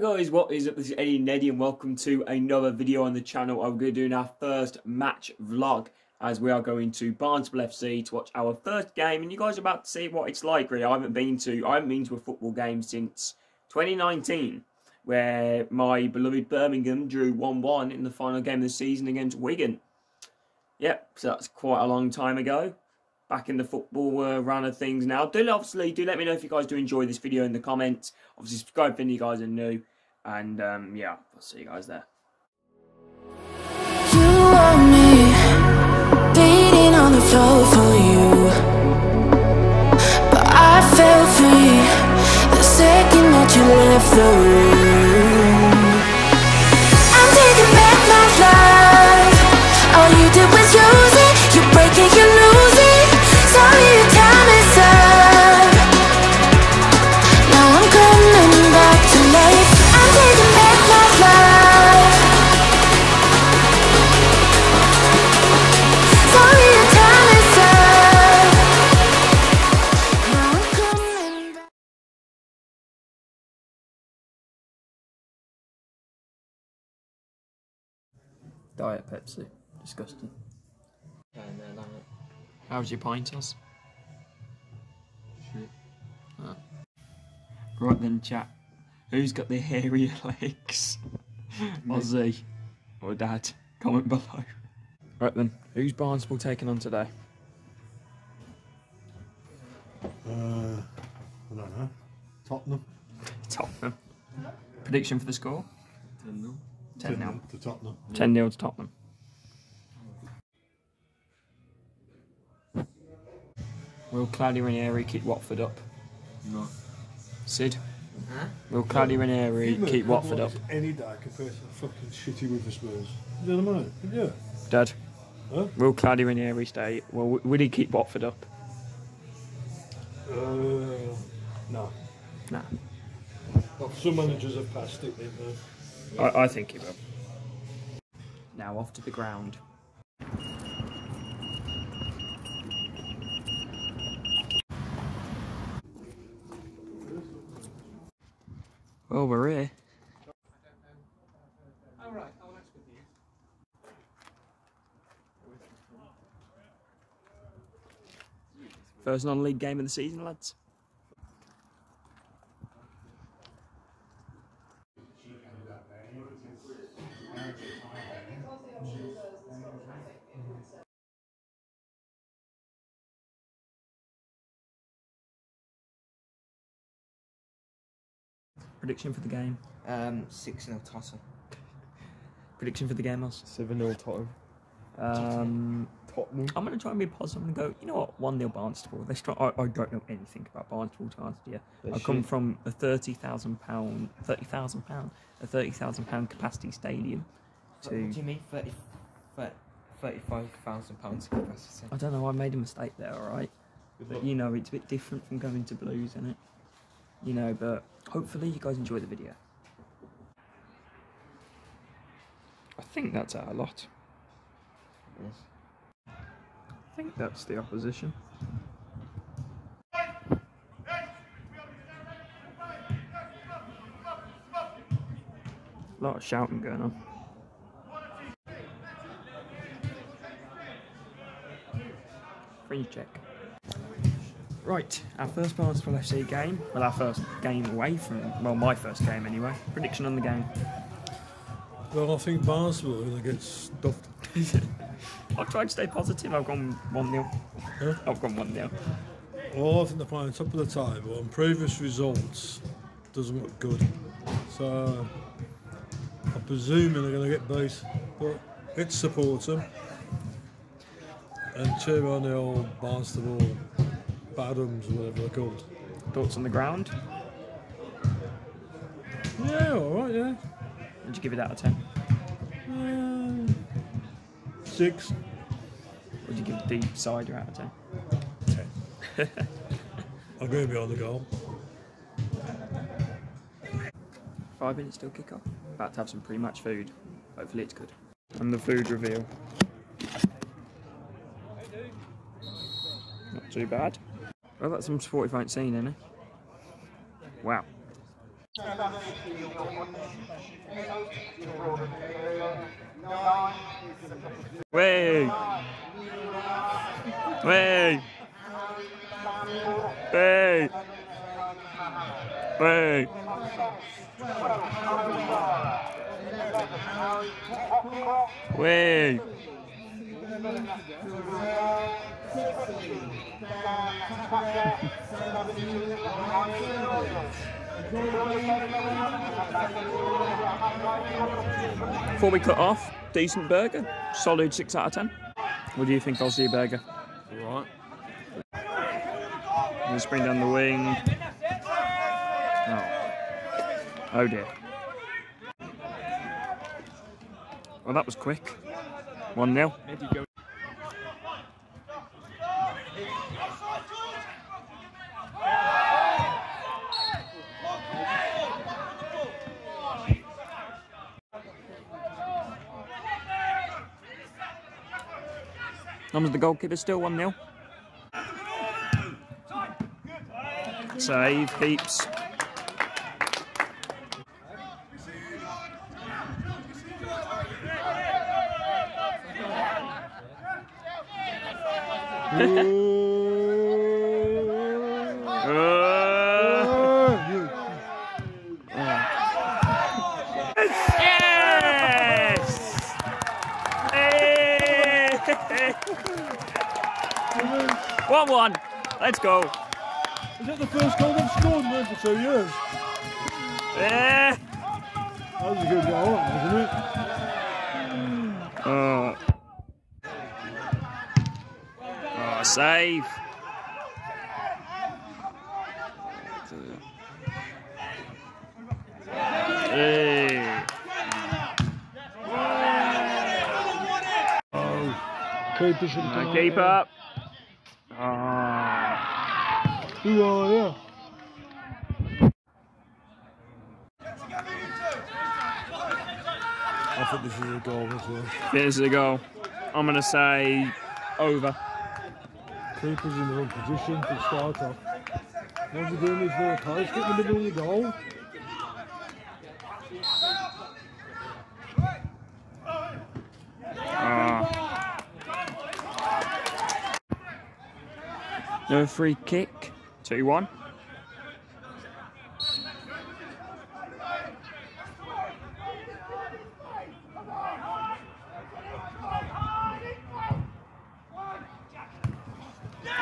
guys, what is up? This is Eddie Neddie and welcome to another video on the channel. I'm going to be doing our first match vlog as we are going to Barnstaple FC to watch our first game and you guys are about to see what it's like really. I haven't been to I haven't been to a football game since 2019 where my beloved Birmingham drew 1-1 in the final game of the season against Wigan. Yep, so that's quite a long time ago back in the football uh, run of things now. Do obviously do let me know if you guys do enjoy this video in the comments. Obviously subscribe if any guys are new. And um, yeah, I'll see you guys there. You Diet Pepsi. Disgusting. How's your pinters? Shit. Oh. Right then, chat. Who's got the hairier legs? Ozzy or Dad? Comment below. Right then, who's Barnstaple taking on today? Uh, I don't know. Tottenham. Tottenham. Prediction for the score? 10 0. 10 0. To Tottenham. 10 0 to Tottenham. Will Claudio Ranieri keep Watford up? No. Sid? Will Claudio Ranieri keep Watford up? Any day compared to the fucking shitty with the Spurs. You know what I mean? Yeah. Dad? Huh? Will Claudio Ranieri stay? Well, will he keep Watford up? Uh, no. Nah. Well, some managers have passed it, didn't they? I, I think he will. Now off to the ground. Well, we're here. First non-league game of the season, lads. Prediction for the game. Um, 6 0 Tottenham. Prediction for the game, Oz. 7 0 Tottenham. Um, Tottenham. I'm going to try and be positive and go, you know what, 1 0 Barnstaple. They stri- I, I don't know anything about Barnstaple, to answer you. They I come from a £30,000, £30,000, a £30,000 capacity stadium What to. do you mean 30, 30, 35,000 pounds capacity? I don't know, I made a mistake there, alright? But you know, it's a bit different from going to Blues, isn't it? You know, but hopefully you guys enjoy the video. I think that's our lot. Yes. I think that's the opposition. A lot of shouting going on. Fringe check. Right, our first Barnstaple FC game. Well, our first game away from, well, my first game anyway. Prediction on the game. Well, I think Barnstaple are going to get stuffed. I've tried to stay positive. I've gone 1 0. Huh? I've gone 1 0. Well, I think they're playing top of the table, and previous results doesn't look good. So I'm presuming they're going to get beat, but it's support them and cheer on the old Barnstaple Badams, whatever they're called. Thoughts on the ground? Yeah, all right, yeah. Would you give it out of 10? Uh, six. Would you give the cider out of 10? Ten. I'm going to be on the goal. Five minutes till kick off. About to have some pre match food. Hopefully it's good. And the food reveal. Not too bad. Well, that's some sport if I ain't seen any. Wow. Way. Way. Way. Way. Way. Before we cut off, decent burger, solid six out of ten. What do you think, Ozzy burger? Right. Let's bring down the wing. Oh. Oh dear. Well, that was quick. 1 0. Comes the goalkeeper still 1 0. Save, keeps. Uh, yes! Hey! 1 1. Let's go. Is that the first goal they've scored in there for two years? Yeah. That was a good goal, wasn't it? Oh. Oh, save. Hey. Oh. Keeper should have keep up. Ah. Who are? I think this is a goal as well. Here's the goal. I'm going to say over. Keeper's in the wrong position to start off. What's he doing with the post? Get in the middle of the goal. No free kick. 2 1.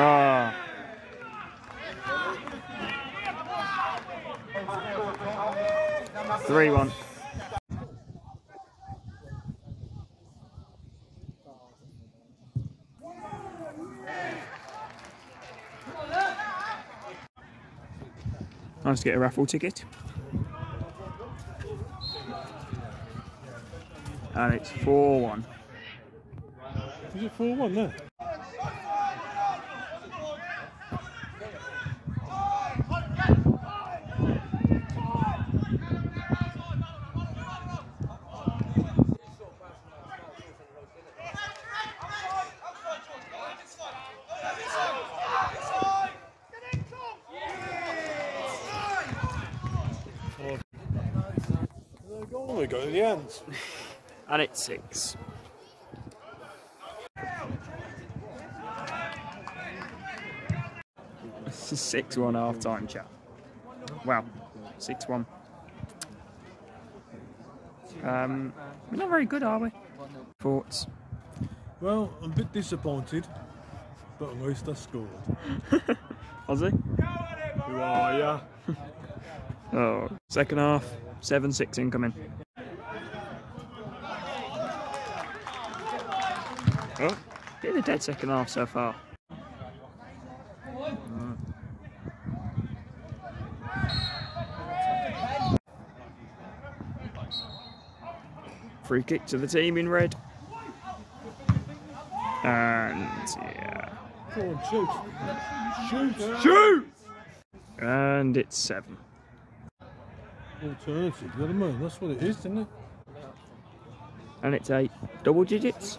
Ah. Three one. Nice to get a raffle ticket. And it's 4 1. Is it 4 1 there? The goal we got in the end. And it's 6. Six one half time chat. Wow, six one. Um, we're not very good, are we? Thoughts? Well, I'm a bit disappointed, but at least I scored. Ozzy? Who are ya? Oh, second half, seven six incoming. Oh, bit of a dead second half so far. Free kick to the team in red. And yeah. On, shoot. Shoot. Shoot! And it's seven. Alternative, you know what I mean? That's what it is, isn't it? And it's eight. Double digits?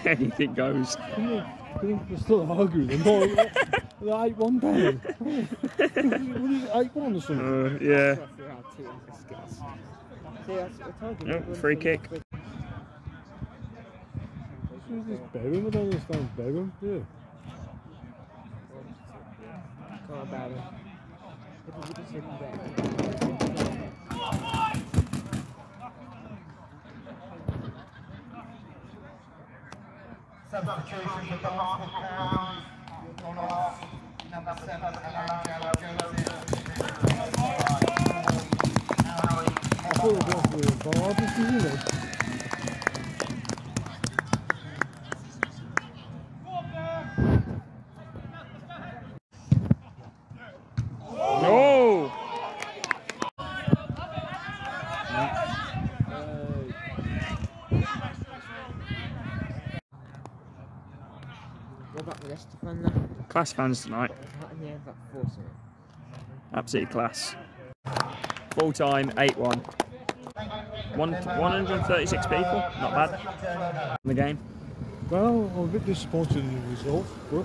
Anything goes. We're still arguing. The eight one eight one or something. Uh, yeah. Yep, free kick. Who's this Barum? I don't understand Yeah. Come on, Barum. Substitution for Barnsley Towns. On off, number seven, Alangelo Joseph. I What about the Leicester fan then? Class fans tonight. Yeah, that four something. Absolutely class. Full time, 8 1. One, 136 people, not bad. In the game. Well, I'm a bit disappointed in the result, but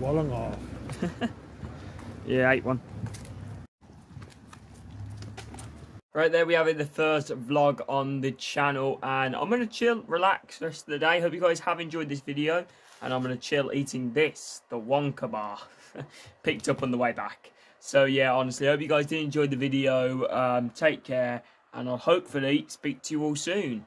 one and a half. Yeah, 8 1. Right there we have it, the first vlog on the channel, and I'm gonna chill, relax the rest of the day. Hope you guys have enjoyed this video, and I'm gonna chill eating this, the Wonka bar, picked up on the way back. So yeah, honestly, I hope you guys did enjoy the video. Um, take care, and I'll hopefully speak to you all soon.